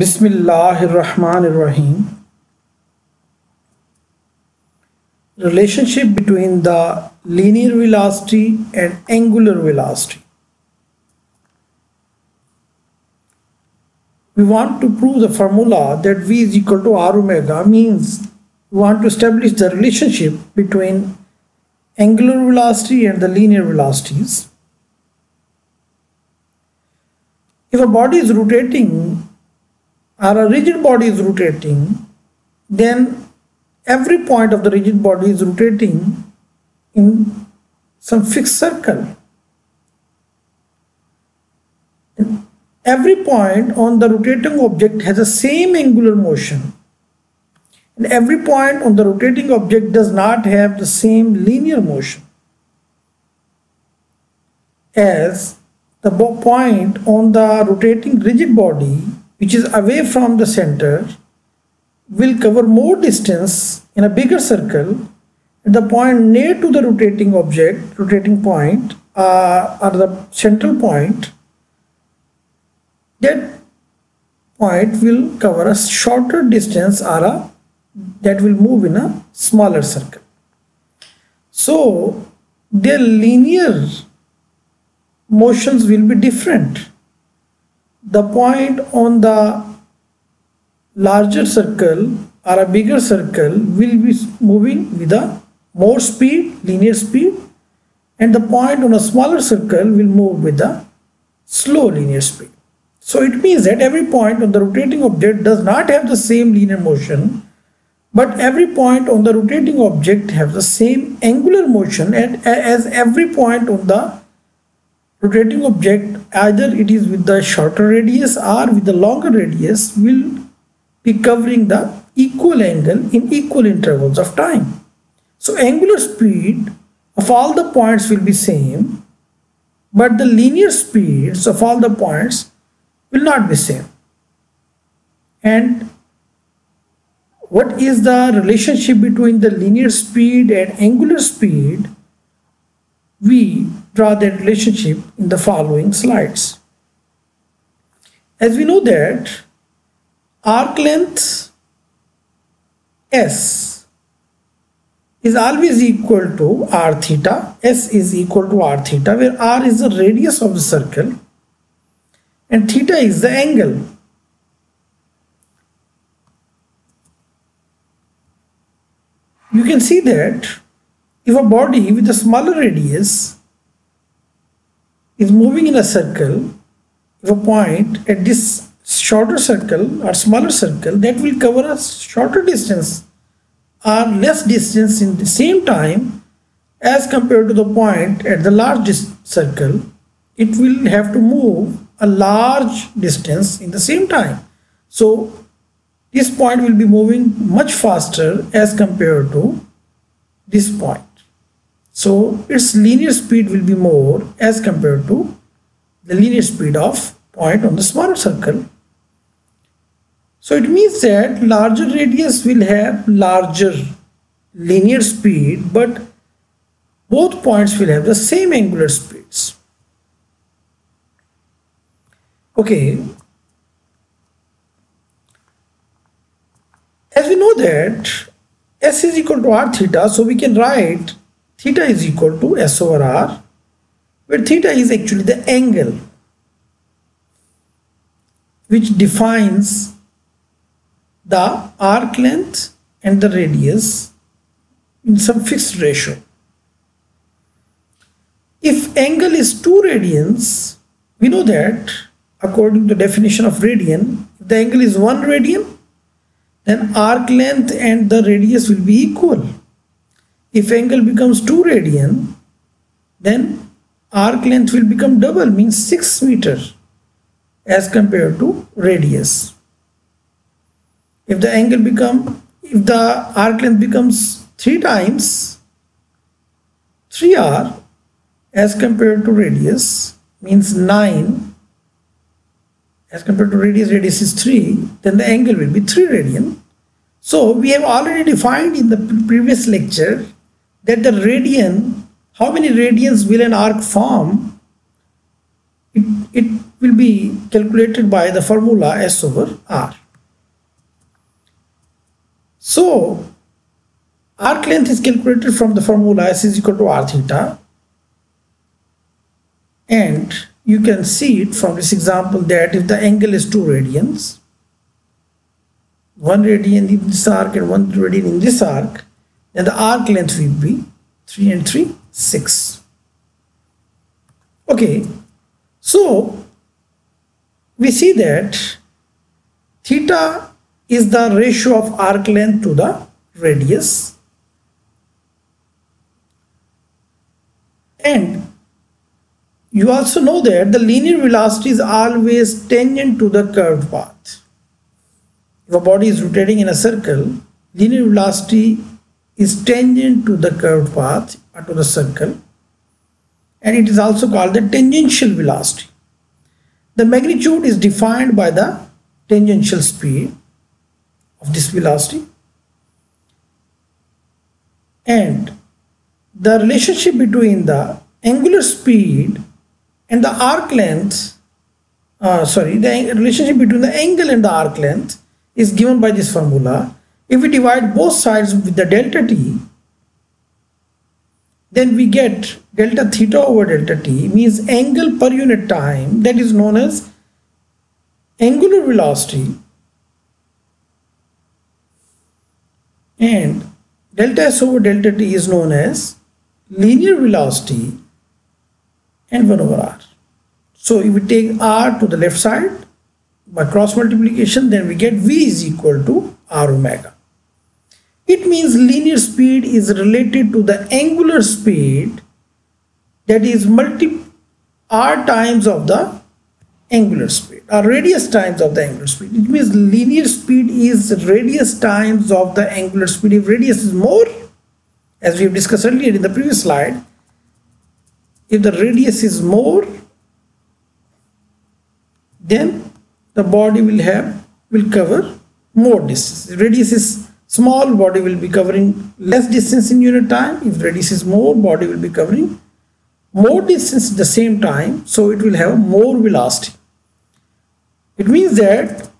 Bismillahirrahmanirrahim. Relationship between the linear velocity and angular velocity. We want to prove the formula that V is equal to R omega means we want to establish the relationship between angular velocity and the linear velocities. If a body is rotating or a rigid body is rotating, then every point of the rigid body is rotating in some fixed circle. Every point on the rotating object has the same angular motion. And every point on the rotating object does not have the same linear motion as the point on the rotating rigid body which is away from the center will cover more distance in a bigger circle. At the point near to the rotating object rotating point uh, or the central point that point will cover a shorter distance or a that will move in a smaller circle. So their linear motions will be different the point on the larger circle or a bigger circle will be moving with a more speed, linear speed, and the point on a smaller circle will move with a slow linear speed. So it means that every point on the rotating object does not have the same linear motion, but every point on the rotating object has the same angular motion and as every point on the rotating object either it is with the shorter radius or with the longer radius will be covering the equal angle in equal intervals of time. So angular speed of all the points will be same but the linear speeds of all the points will not be same. And what is the relationship between the linear speed and angular speed? We draw that relationship in the following slides. As we know that arc length S is always equal to r theta, S is equal to r theta where r is the radius of the circle and theta is the angle. You can see that if a body with a smaller radius is moving in a circle of a point at this shorter circle or smaller circle that will cover a shorter distance or less distance in the same time as compared to the point at the large circle it will have to move a large distance in the same time. So this point will be moving much faster as compared to this point so its linear speed will be more as compared to the linear speed of point on the smaller circle. So it means that larger radius will have larger linear speed but both points will have the same angular speeds. Okay. As we know that S is equal to R theta so we can write theta is equal to s over r where theta is actually the angle which defines the arc length and the radius in some fixed ratio. If angle is 2 radians, we know that according to definition of radian, if the angle is 1 radian, then arc length and the radius will be equal. If angle becomes 2 radian, then arc length will become double, means 6 meter as compared to radius. If the angle become, if the arc length becomes 3 times 3r as compared to radius means 9 as compared to radius, radius is 3, then the angle will be 3 radian. So we have already defined in the previous lecture that the radian, how many radians will an arc form? It, it will be calculated by the formula S over R. So arc length is calculated from the formula S is equal to R theta and you can see it from this example that if the angle is 2 radians one radian in this arc and one radian in this arc then the arc length will be 3 and 3 6 okay. So we see that theta is the ratio of arc length to the radius. And you also know that the linear velocity is always tangent to the curved path. If a body is rotating in a circle linear velocity is tangent to the curved path or to the circle and it is also called the tangential velocity. The magnitude is defined by the tangential speed of this velocity and the relationship between the angular speed and the arc length uh, sorry the relationship between the angle and the arc length is given by this formula if we divide both sides with the delta t then we get delta theta over delta t means angle per unit time that is known as angular velocity and delta s over delta t is known as linear velocity and 1 over r. So if we take r to the left side by cross multiplication then we get v is equal to r omega. It means linear speed is related to the angular speed that is multi r times of the angular speed or radius times of the angular speed. It means linear speed is radius times of the angular speed. If radius is more, as we have discussed earlier in the previous slide, if the radius is more, then the body will have will cover more distance. Radius is small body will be covering less distance in unit time. If radius is more body will be covering more distance at the same time so it will have more velocity. It means that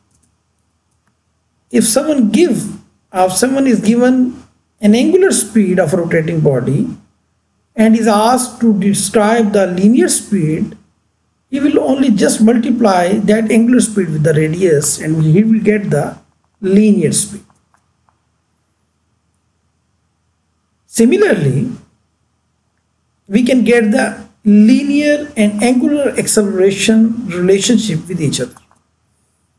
if someone give if someone is given an angular speed of a rotating body and is asked to describe the linear speed he will only just multiply that angular speed with the radius and he will get the linear speed Similarly, we can get the linear and angular acceleration relationship with each other.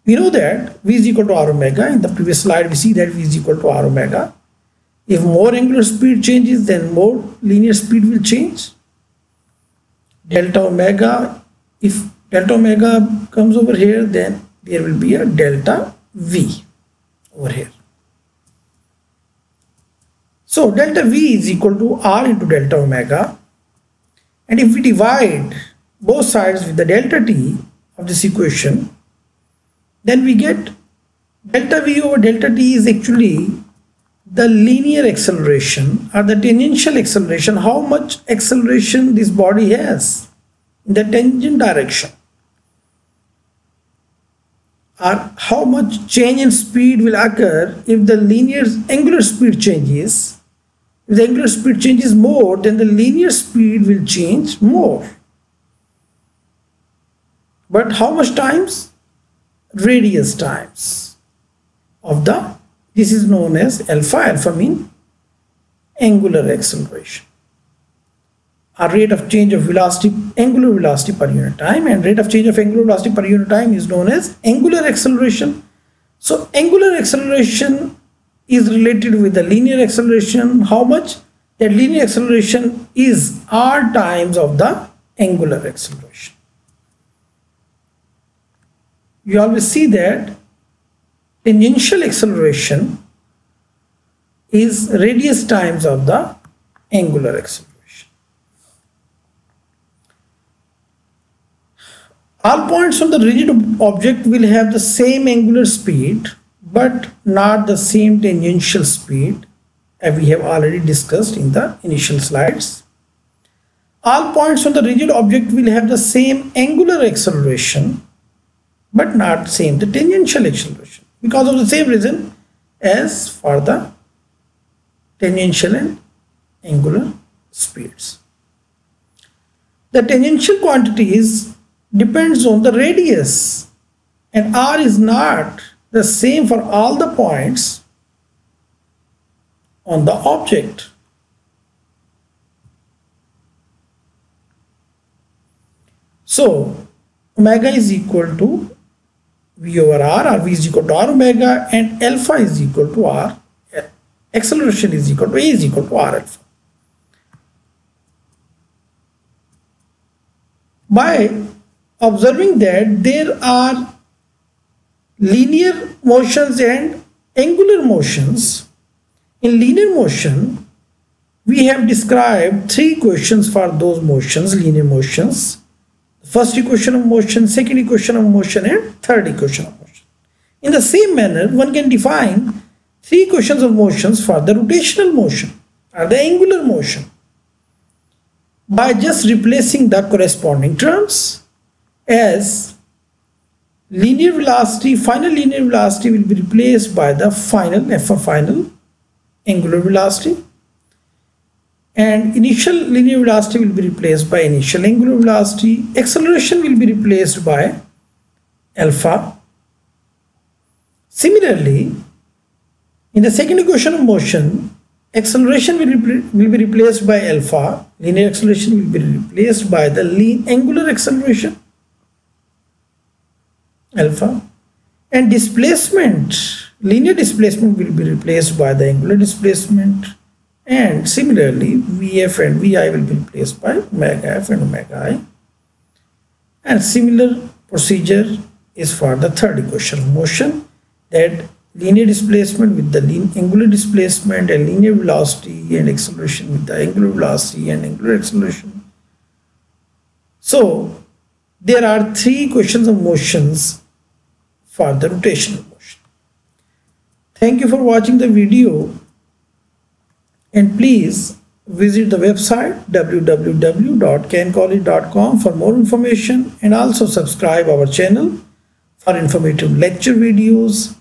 We know that V is equal to R omega. In the previous slide, we see that V is equal to R omega. If more angular speed changes, then more linear speed will change. Delta omega, if delta omega comes over here, then there will be a delta V over here. So delta V is equal to R into delta omega. And if we divide both sides with the delta T of this equation, then we get delta V over delta T is actually the linear acceleration or the tangential acceleration, how much acceleration this body has in the tangent direction or how much change in speed will occur if the linear angular speed changes the angular speed changes more, then the linear speed will change more. But how much times? Radius times of the, this is known as alpha, alpha mean angular acceleration. Our rate of change of velocity, angular velocity per unit time and rate of change of angular velocity per unit time is known as angular acceleration. So angular acceleration is related with the linear acceleration. How much? That linear acceleration is r times of the angular acceleration. You always see that tangential acceleration is radius times of the angular acceleration. All points on the rigid object will have the same angular speed but not the same tangential speed as we have already discussed in the initial slides. all points on the rigid object will have the same angular acceleration but not same the tangential acceleration because of the same reason as for the tangential and angular speeds. The tangential quantities depends on the radius and r is not the same for all the points on the object. So omega is equal to V over R or V is equal to R omega and alpha is equal to R. Acceleration is equal to A is equal to R alpha. By observing that there are linear motions and angular motions. In linear motion, we have described three equations for those motions, linear motions. First equation of motion, second equation of motion and third equation of motion. In the same manner, one can define three equations of motions for the rotational motion or the angular motion by just replacing the corresponding terms as linear velocity, final linear velocity will be replaced by the final F final angular velocity and initial linear velocity will be replaced by initial angular velocity. Acceleration will be replaced by alpha. Similarly, in the second equation of motion, acceleration will will be replaced by alpha, linear acceleration will be replaced by the angular acceleration alpha. And displacement linear displacement will be replaced by the angular displacement. And similarly vf and vi will be replaced by omega f and omega i. And similar procedure is for the third equation of motion that linear displacement with the angular displacement and linear velocity and acceleration with the angular velocity and angular acceleration. So there are three equations of motions for the rotational motion. Thank you for watching the video and please visit the website www.kencollege.com for more information and also subscribe our channel for informative lecture videos